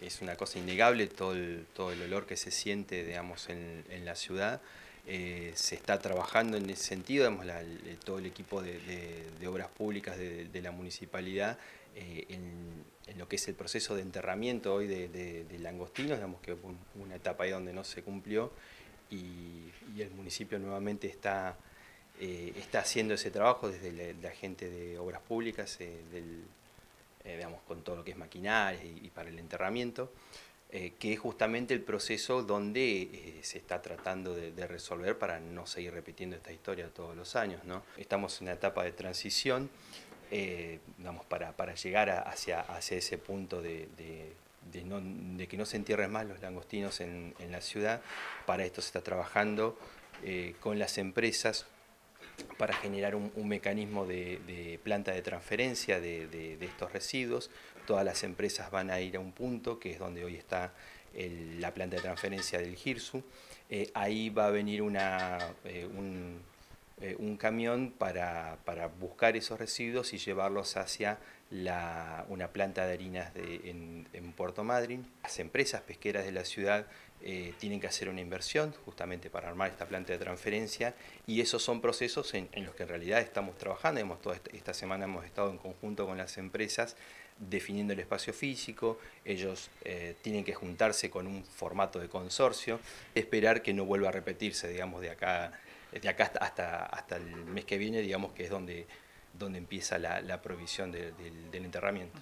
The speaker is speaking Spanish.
es una cosa innegable todo el, todo el olor que se siente digamos, en, en la ciudad. Eh, se está trabajando en ese sentido, digamos, todo el equipo de, de, obras públicas de, la municipalidad eh, en, lo que es el proceso de enterramiento hoy de, langostinos, digamos que hubo una etapa ahí donde no se cumplió y, el municipio nuevamente está, eh, está haciendo ese trabajo desde la, gente de obras públicas, del, digamos, con todo lo que es maquinaria y, para el enterramiento. Eh, que es justamente el proceso donde eh, se está tratando de, resolver para no seguir repitiendo esta historia todos los años. ¿no? Estamos en una etapa de transición eh, para, para, llegar hacia, hacia ese punto de, de, que no se entierren más los langostinos en, en, la ciudad. Para esto se está trabajando con las empresas para generar un, mecanismo de, planta de transferencia de, estos residuos. Todas las empresas van a ir a un punto, que es donde hoy está la planta de transferencia del GIRSU. Eh, ahí va a venir una, eh, eh, un, camión para, buscar esos residuos y llevarlos hacia una planta de harinas en, en Puerto Madryn. Las empresas pesqueras de la ciudad eh, tienen que hacer una inversión justamente para armar esta planta de transferencia y esos son procesos en, los que en realidad estamos trabajando. Hemos, toda esta, semana hemos estado en conjunto con las empresas definiendo el espacio físico, ellos eh, tienen que juntarse con un formato de consorcio, esperar que no vuelva a repetirse, digamos, de acá, de acá hasta, hasta el mes que viene, digamos que es donde, donde empieza la, provisión del enterramiento.